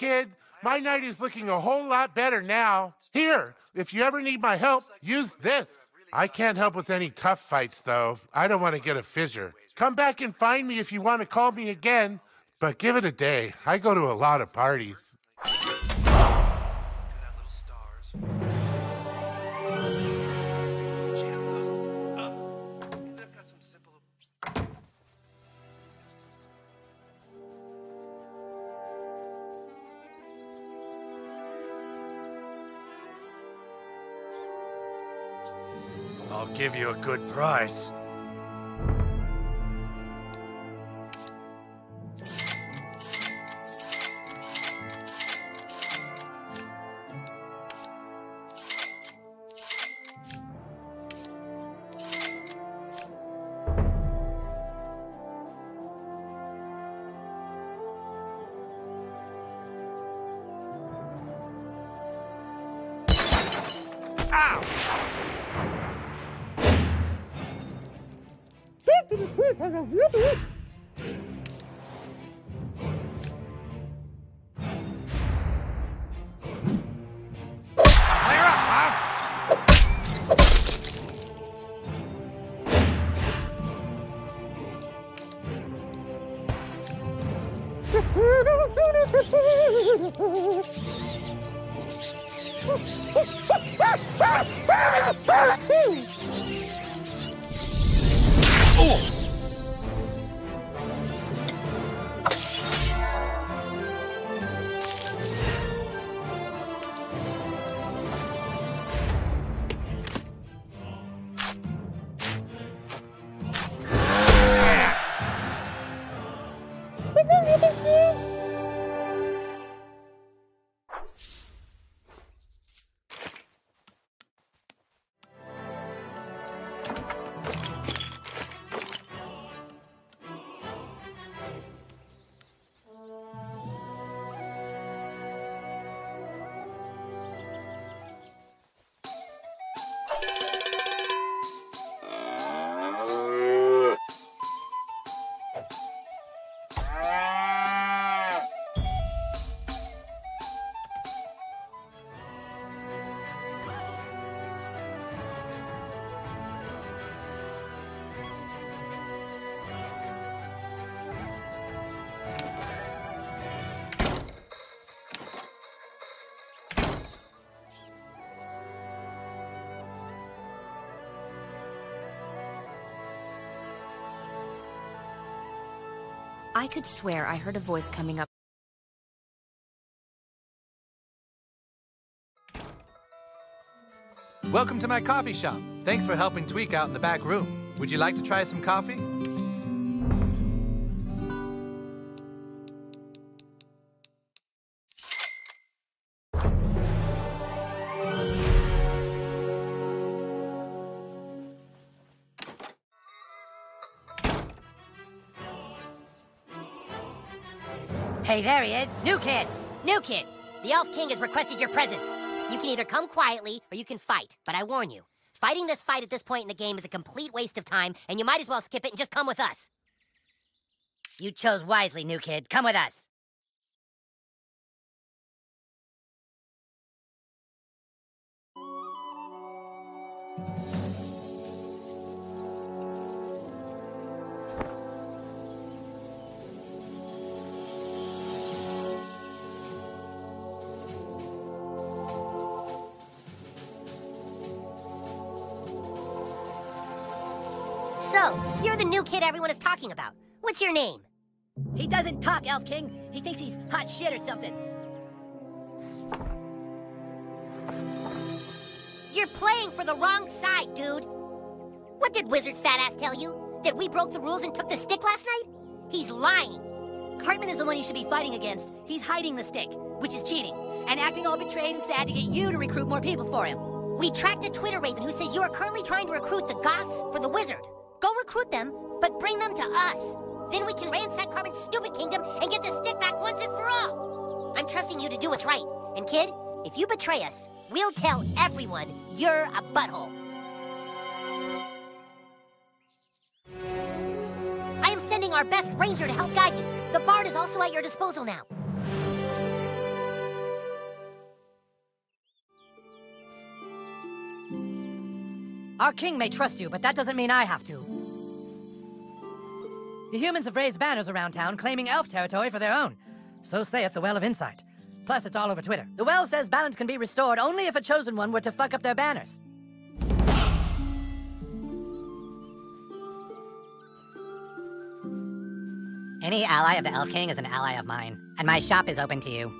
kid. My night is looking a whole lot better now. Here, if you ever need my help, use this. I can't help with any tough fights, though. I don't want to get a fissure. Come back and find me if you want to call me again, but give it a day. I go to a lot of parties. A good price. Whoop, whoop. I could swear I heard a voice coming up. Welcome to my coffee shop. Thanks for helping Tweek out in the back room. Would you like to try some coffee? There he is. New kid. New kid. The Elf King has requested your presence. You can either come quietly or you can fight, but I warn you, fighting this fight at this point in the game is a complete waste of time, and you might as well skip it and just come with us. You chose wisely, new kid. Come with us. Kid everyone is talking about. What's your name? He doesn't talk, Elf King. He thinks he's hot shit or something. You're playing for the wrong side, dude. What did Wizard Fat Ass tell you? That we broke the rules and took the stick last night? He's lying. Cartman is the one you should be fighting against. He's hiding the stick, which is cheating, and acting all betrayed and sad to get you to recruit more people for him. We tracked a Twitter raven who says you are currently trying to recruit the Goths for the Wizard. Go recruit them, but bring them to us. Then we can ransack Cartman's stupid kingdom and get the stick back once and for all. I'm trusting you to do what's right. And kid, if you betray us, we'll tell everyone you're a butthole. I am sending our best ranger to help guide you. The bard is also at your disposal now. Our king may trust you, but that doesn't mean I have to. The humans have raised banners around town claiming elf territory for their own. So saith the Well of Insight. Plus, it's all over Twitter. The Well says balance can be restored only if a chosen one were to fuck up their banners. Any ally of the Elf King is an ally of mine, and my shop is open to you.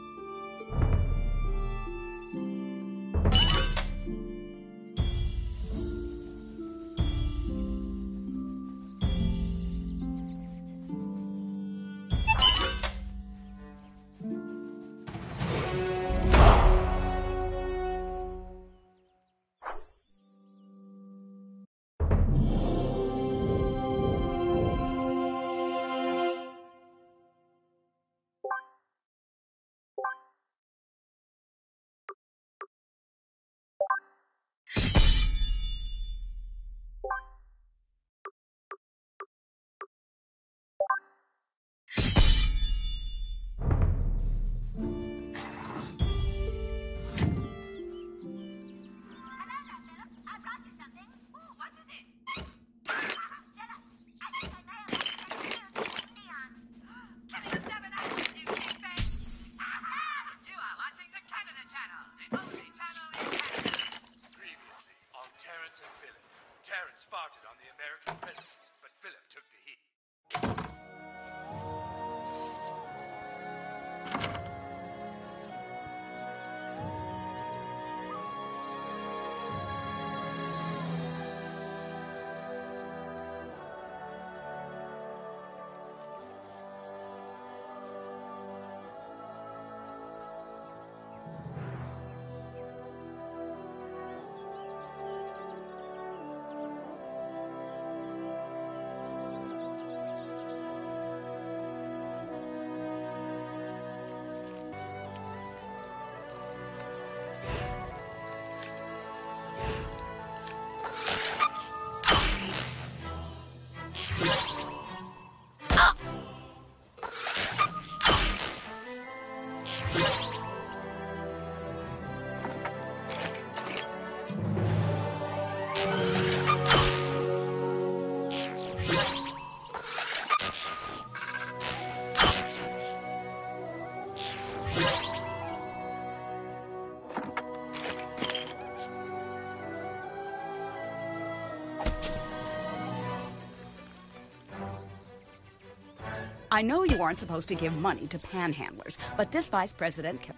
I know you aren't supposed to give money to panhandlers, but this vice president. Ca-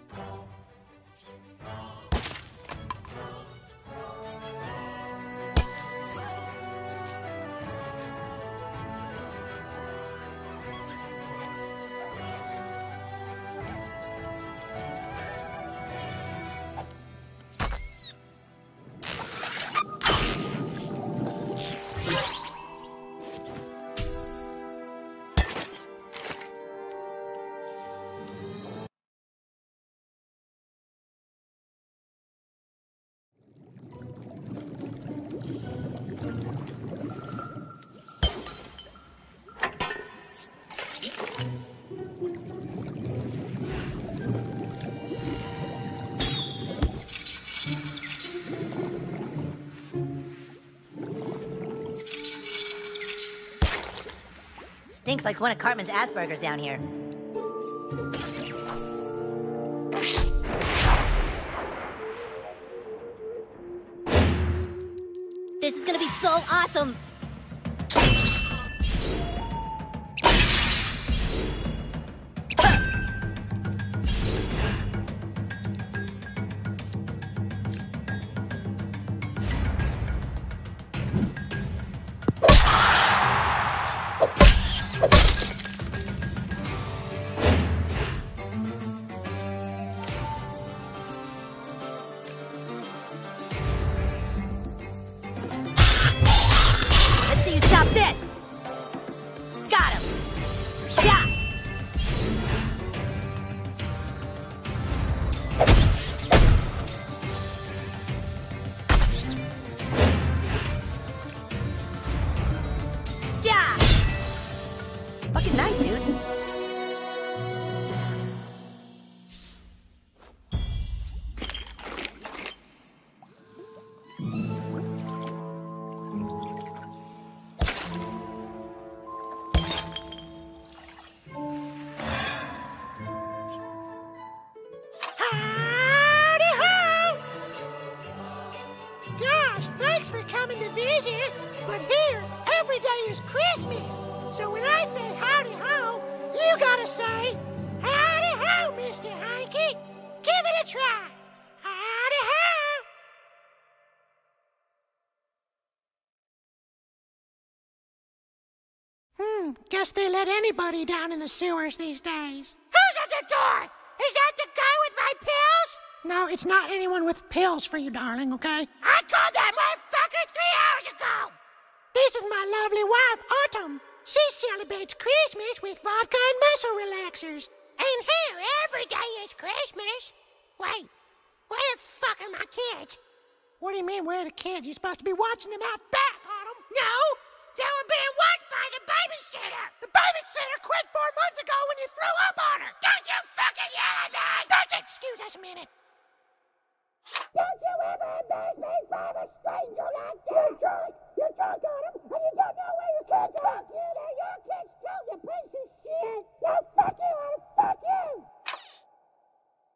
stinks like one of Cartman's Asperger's down here. Say howdy ho, Mr. Hankey. Give it a try. Howdy ho! Hmm, guess they let anybody down in the sewers these days. Who's at the door? Is that the guy with my pills? No, it's not anyone with pills for you, darling, okay? I called that motherfucker three hours ago! This is my lovely wife, Autumn. She celebrates Christmas with vodka and muscle relaxers. And here, every day is Christmas. Wait, where the fuck are my kids? What do you mean, where are the kids? You're supposed to be watching them out back, Autumn. No, they were being watched by the babysitter. The babysitter quit four months ago when you threw up on her. Don't you fucking yell at me! Don't you excuse us a minute.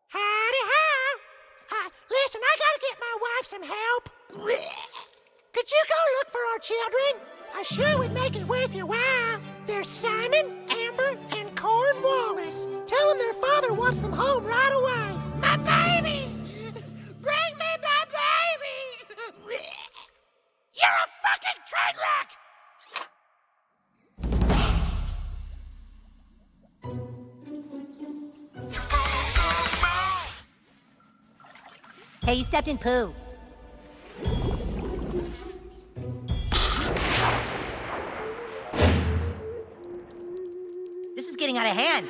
Howdy ho! Uh, listen, I gotta get my wife some help. Could you go look for our children? I sure would make it worth your while. There's Simon, Amber, and Cornwallis. Tell them their father wants them home right away. My baby! Bring me my baby! You're a fucking train wreck! Hey, you stepped in poo. This is getting out of hand.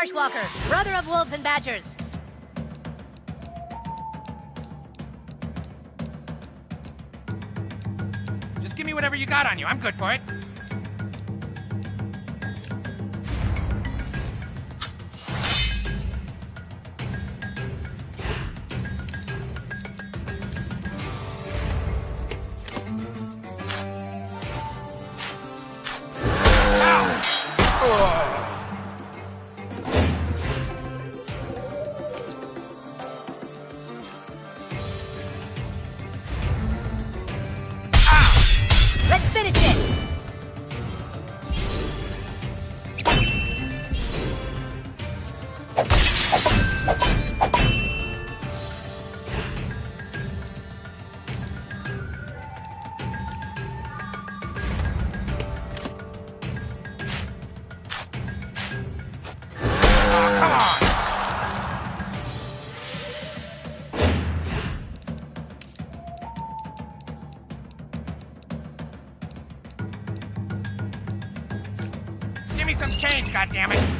Marshwalker, brother of wolves and badgers. Just give me whatever you got on you. I'm good for it. Give me some change, goddammit.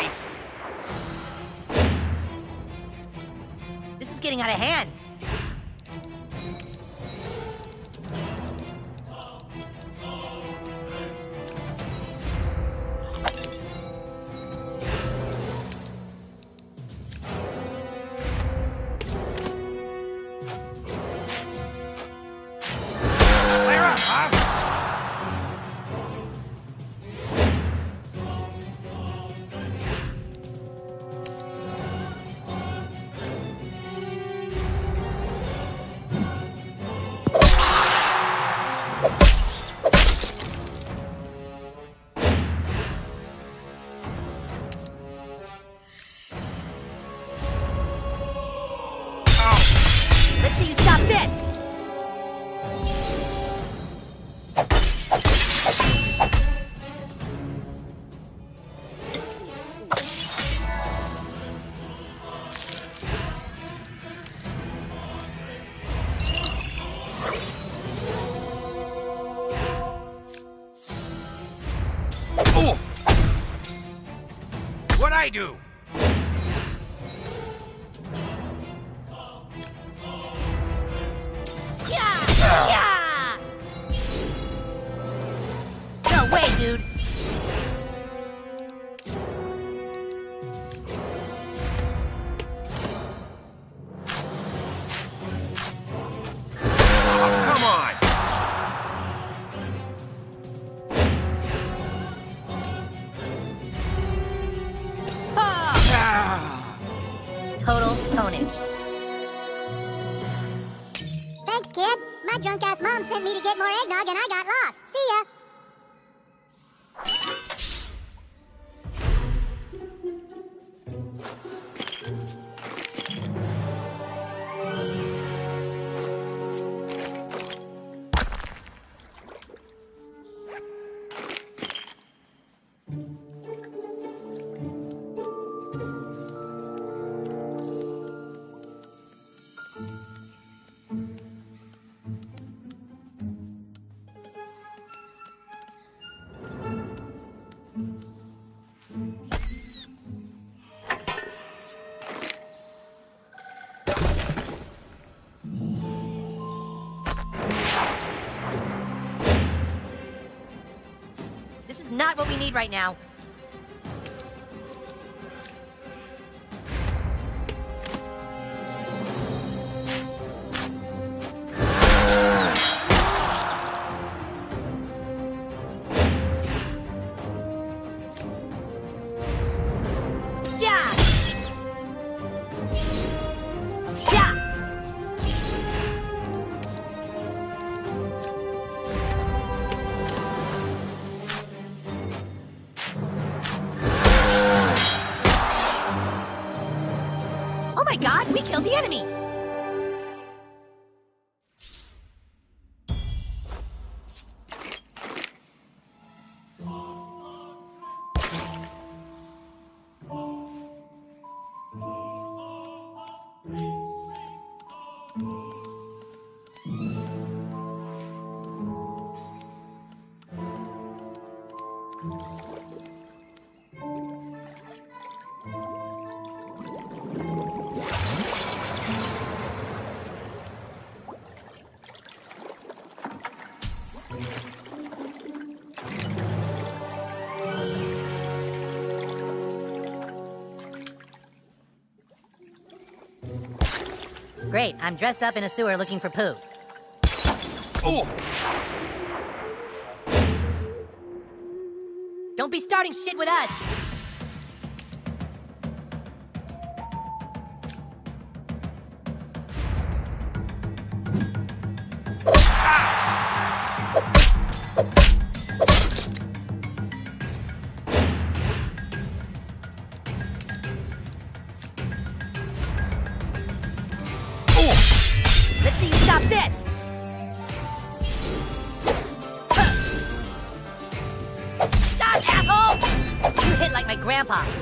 Nice. This is getting out of hand. Drunk ass mom sent me to get more eggnog and I got lost. Not what we need right now. Great, I'm dressed up in a sewer looking for poo. Oh! Don't be starting shit with us! 好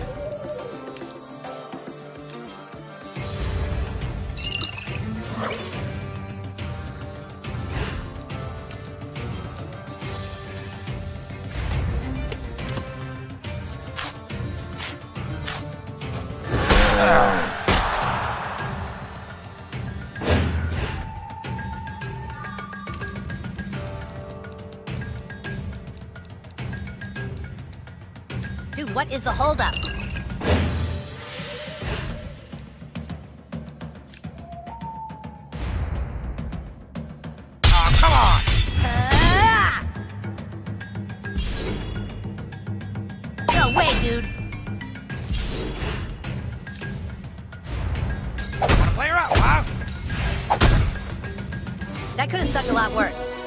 what is the holdup? Come on! Ah! No way, dude. Wanna play her out, huh? That could have sucked a lot worse.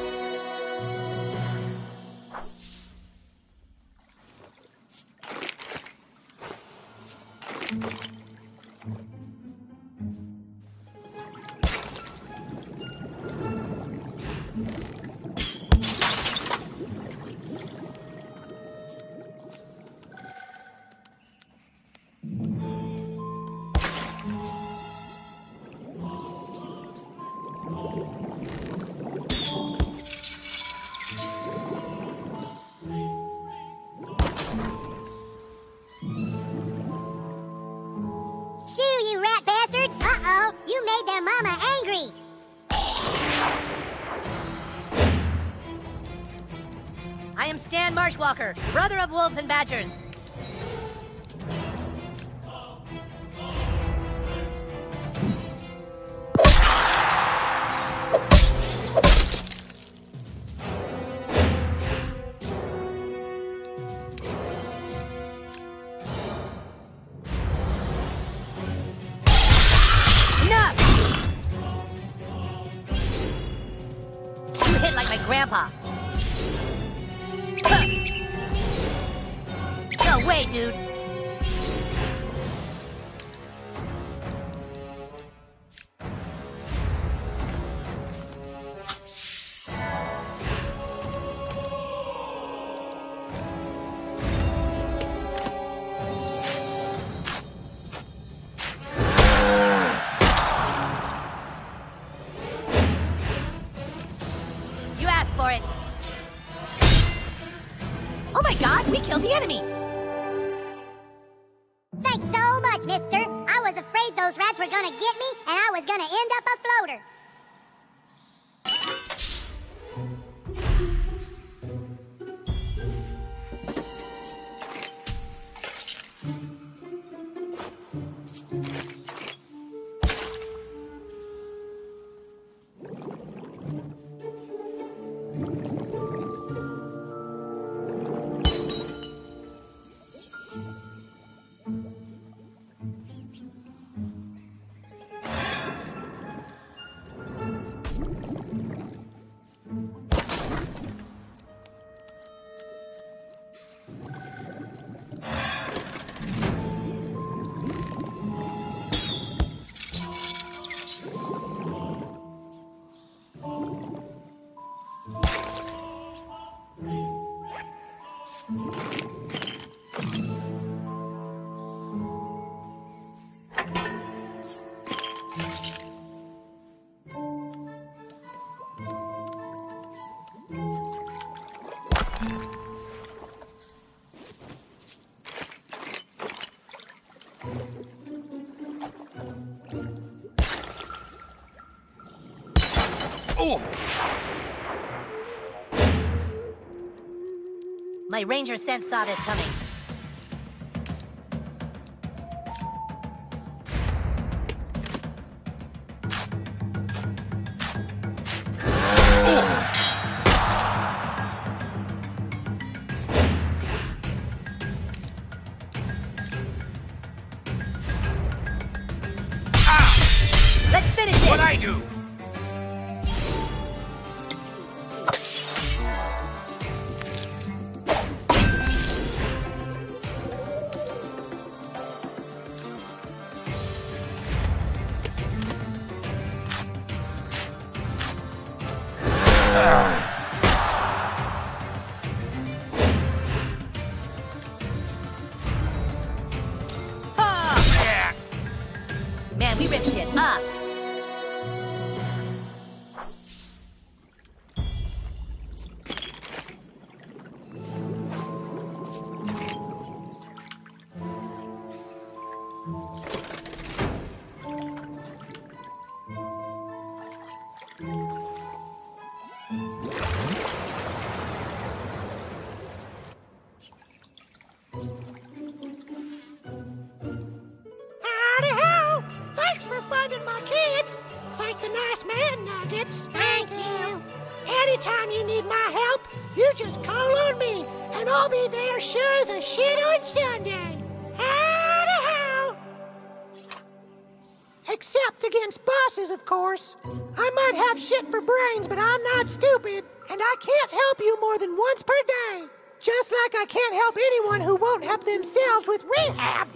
I am Stan Marshwalker, brother of wolves and badgers. We killed the enemy! Thanks so much, mister. I was afraid those rats were gonna get me, and I was gonna end up a floater. My ranger sense saw this coming. Ah! Let's finish it! What I do? Howdy ho! Thanks for finding my kids. Thank the nice man nuggets. Thank you. Anytime you need my help, you just call on me, and I'll be there sure as a shit on Sunday. Howdy ho! Except against bosses, of course. I might have shit for brains, but I'm not stupid, and I can't help you more than once per day. Just like I can't help anyone who won't help themselves with rehab.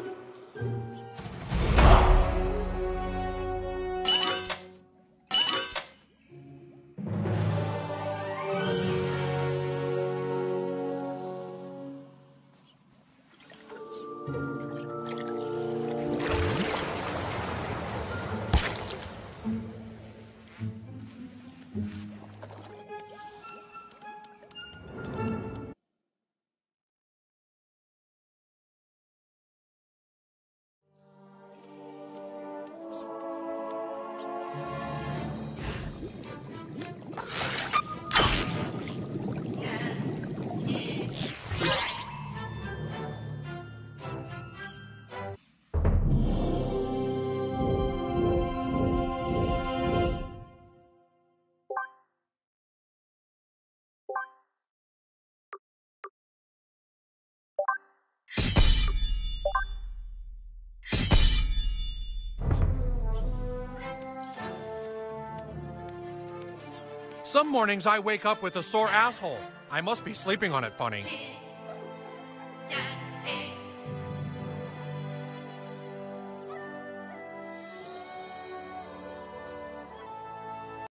Some mornings I wake up with a sore asshole. I must be sleeping on it funny.